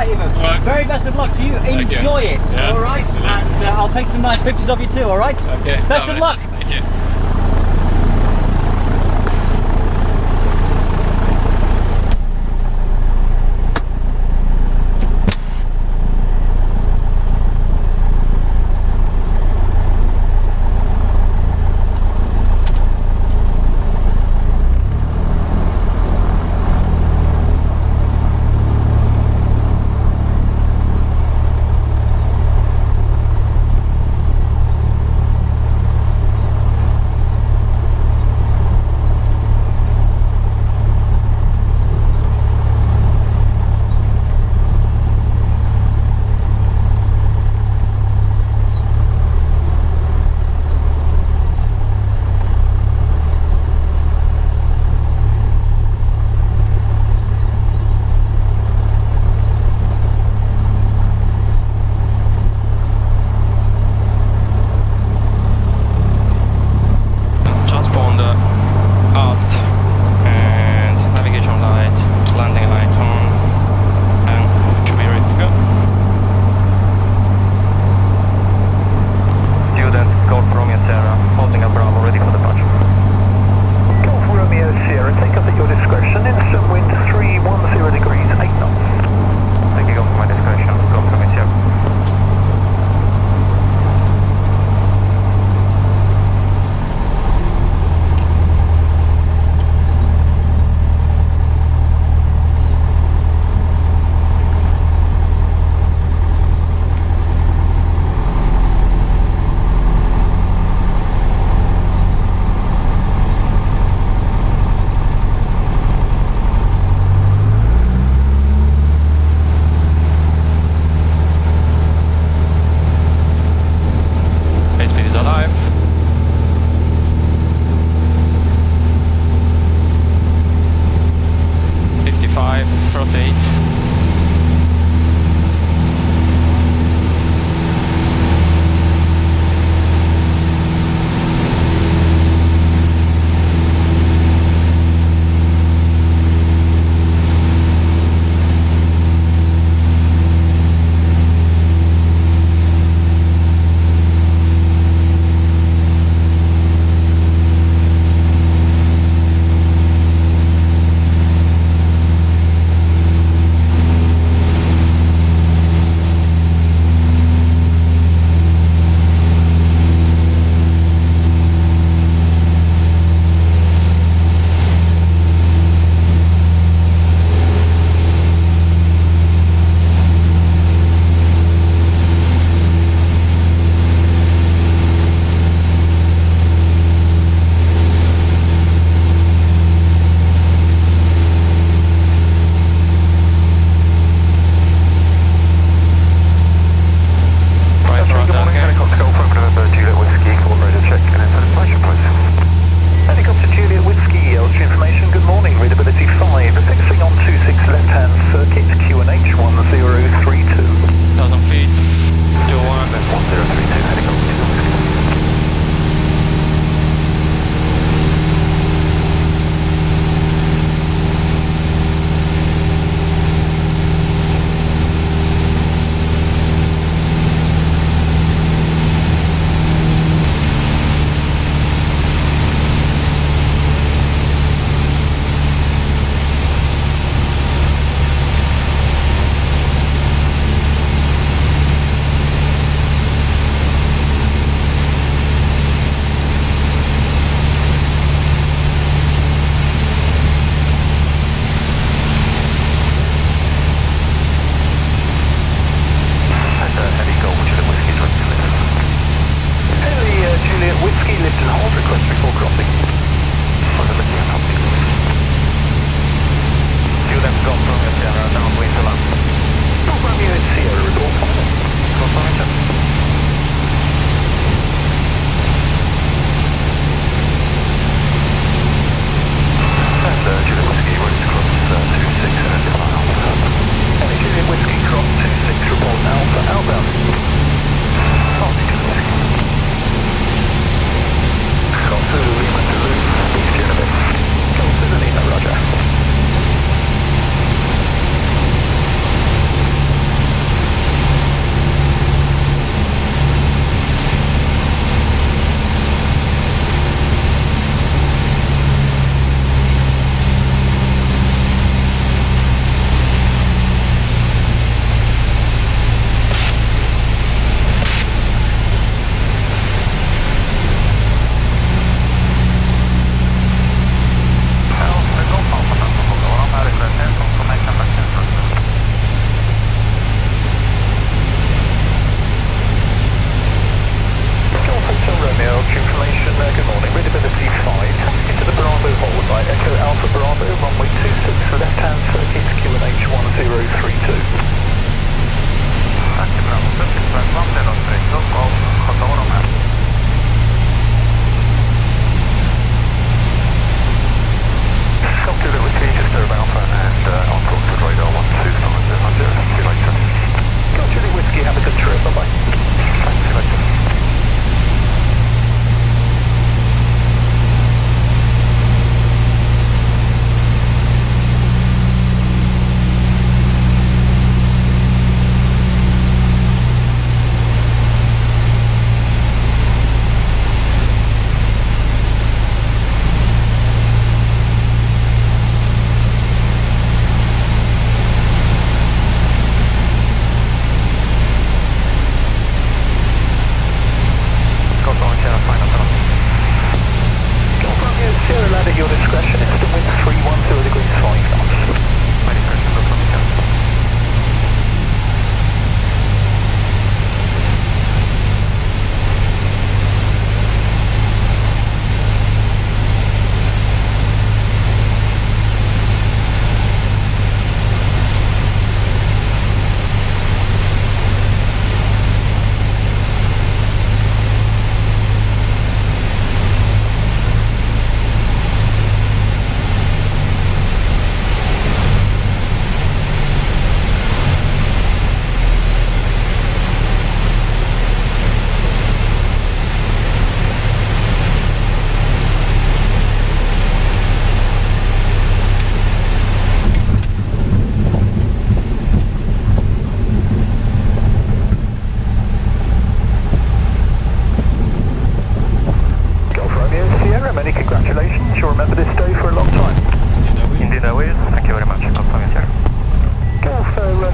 right, Ivan. All right. Very best of luck to you. Thank you. Enjoy it. Yeah. All right. Yeah. And uh, I'll take some nice pictures of you too. All right. Okay. Best lovely. of luck. Thank you.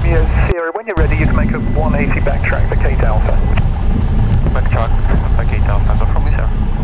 Sierra, when you're ready, you can make a 180 backtrack for Kate Alpha. Backtrack, back 8 Alpha, go from me, sir.